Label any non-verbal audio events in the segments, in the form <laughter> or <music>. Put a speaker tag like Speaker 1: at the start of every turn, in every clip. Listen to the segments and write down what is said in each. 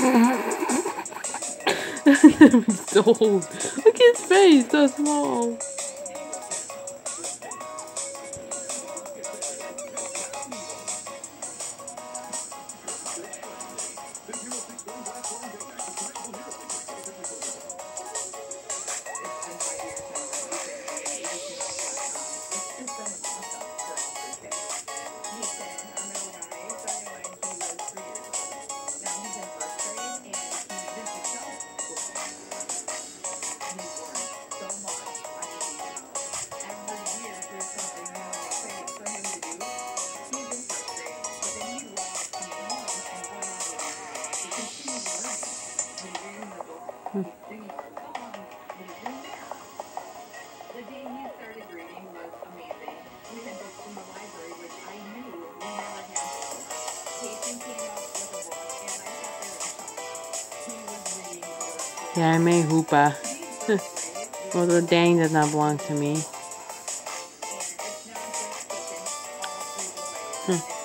Speaker 1: <laughs> so old. Look at his face, so small.
Speaker 2: Reading was amazing. We had books in the library which I knew we never had. He was reading the book.
Speaker 1: Yeah, I made Hoopa. <laughs> well, the dang does not belong to me. <laughs> Hmm.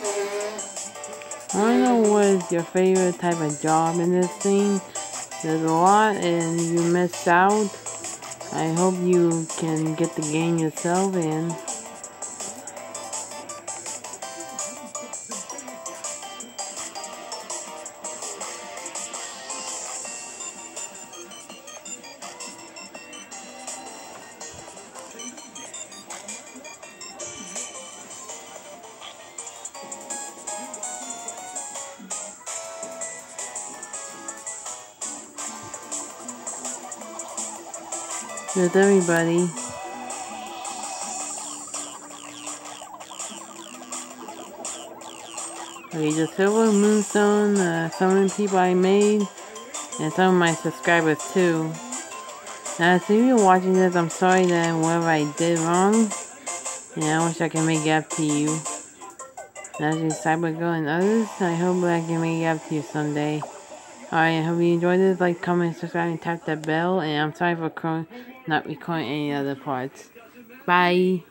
Speaker 1: I don't know what is your favorite type of job in this thing. There's a lot and you missed out. I hope you can get the game yourself in. With everybody. Okay, the silver moonstone, uh, some of the people I made, and some of my subscribers too. Now, if you're watching this, I'm sorry that whatever I did wrong, and I wish I could make it up to you. Nasli Cybergirl and others, I hope I can make it up to you someday. Alright, I hope you enjoyed this. Like, comment, subscribe, and tap that bell. And I'm sorry for not recording any other parts. Bye.